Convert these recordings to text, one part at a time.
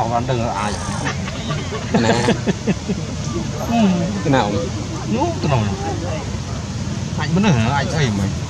ស់បានដឹងអាច cái nào cái nào នោះទៅនោះអាចមិនហ្នឹងអាចស្អីមិន ដឹងអាទាំងពេល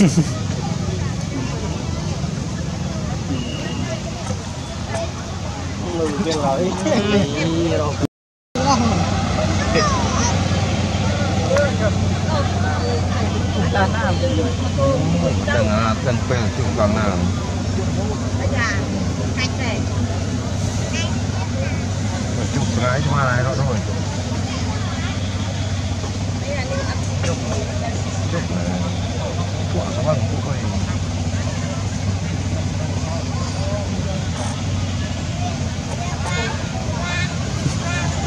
Đừng à, thân quen chung con nào Chụp cái cho mà lại đó thôi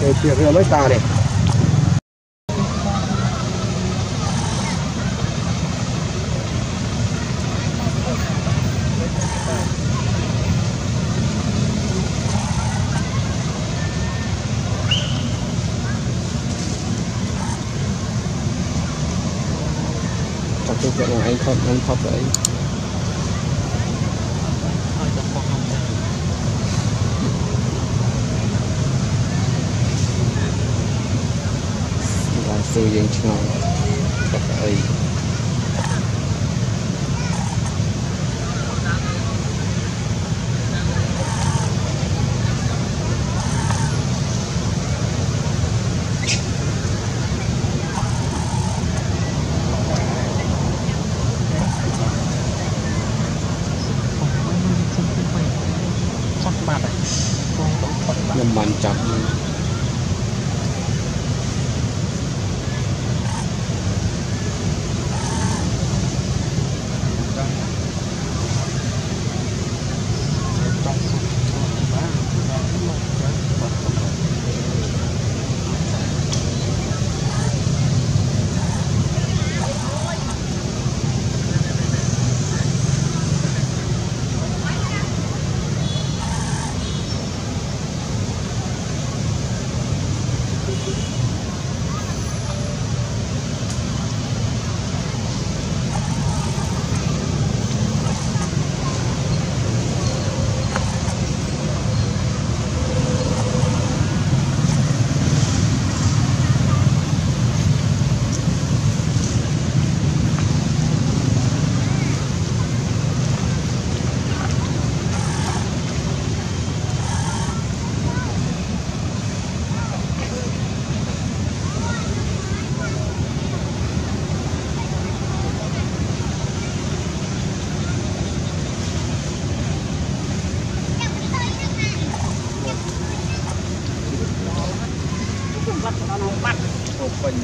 Nhân phong vâng thôi đấy bờ thôi Nhân phong Ok, chuyện không lấy ta này anh không anh thật đấy là sư dân chung thật ấy nhưng mà chậm ក្នុងបាត់ពោពេញ